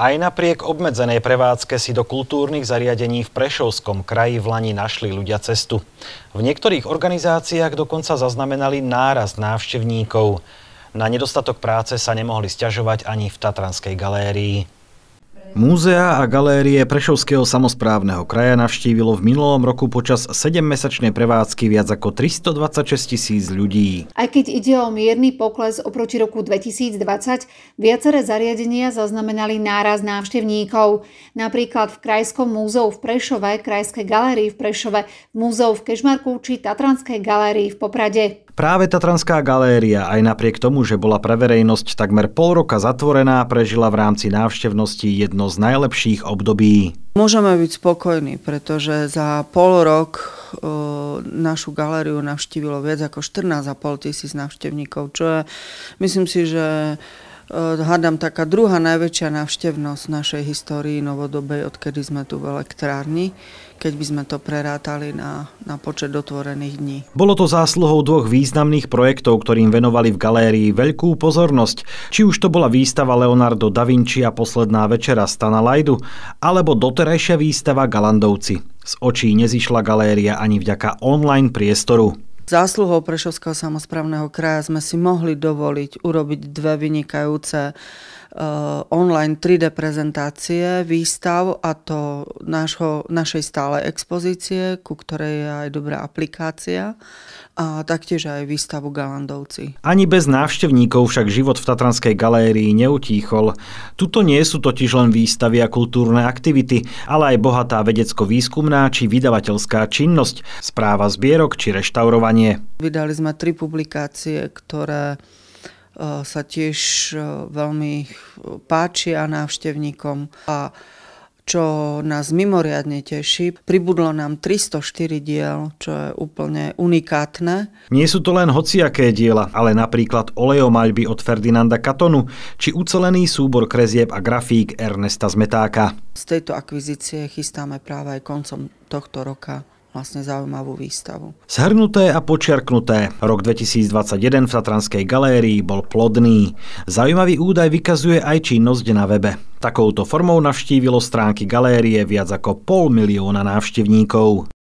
Aj napriek obmedzenej prevádzke si do kultúrnych zariadení v Prešovskom kraji v Lani našli ľudia cestu. V niektorých organizáciách dokonca zaznamenali nárast návštevníkov. Na nedostatok práce sa nemohli stiažovať ani v Tatranskej galérii. Múzea a galérie Prešovského samozprávneho kraja navštívilo v minulom roku počas 7-mesačnej prevádzky viac ako 326 tisíc ľudí. Aj keď ide o mierny pokles oproti roku 2020, viaceré zariadenia zaznamenali náraz návštevníkov. Napríklad v Krajskom múzeu v Prešove, Krajskej galérii v Prešove, múzeu v Kešmarku či Tatranskej galérii v Poprade. Práve Tatranská galéria aj napriek tomu, že bola pre verejnosť takmer pol roka zatvorená, prežila v rámci návštevnosti jedno z najlepších období. Môžeme byť spokojní, pretože za pol rok e, našu galériu navštívilo viac ako 14,5 tisíc návštevníkov, čo je, myslím si, že hádam taká druhá najväčšia návštevnosť našej histórii novodobej, odkedy sme tu v elektrárni keď by sme to prerátali na, na počet otvorených dní. Bolo to zásluhou dvoch významných projektov, ktorým venovali v galérii veľkú pozornosť. Či už to bola výstava Leonardo da Vinci a posledná večera Stana Lajdu, alebo doterajšia výstava Galandovci. Z očí nezišla galéria ani vďaka online priestoru. Zásluhou Prešovského samozprávneho kraja sme si mohli dovoliť urobiť dve vynikajúce online 3D prezentácie výstav a to našho, našej stálej expozície, ku ktorej je aj dobrá aplikácia a taktiež aj výstavu Galandovci. Ani bez návštevníkov však život v Tatranskej galérii neutíchol. Tuto nie sú totiž len výstavy a kultúrne aktivity, ale aj bohatá vedecko-výskumná či vydavateľská činnosť, správa zbierok či reštaurovanie. Vydali sme tri publikácie, ktoré sa tiež e, veľmi páčia návštevníkom a čo nás mimoriadne teší. Pribudlo nám 304 diel, čo je úplne unikátne. Nie sú to len hociaké diela, ale napríklad olejomaľby od Ferdinanda Katonu, či ucelený súbor krezieb a grafík Ernesta Zmetáka. Z tejto akvizície chystáme práve aj koncom tohto roka vlastne zaujímavú výstavu. Zhrnuté a počiarknuté, rok 2021 v Tatranskej galérii bol plodný. Zaujímavý údaj vykazuje aj činnosť na webe. Takouto formou navštívilo stránky galérie viac ako pol milióna návštevníkov.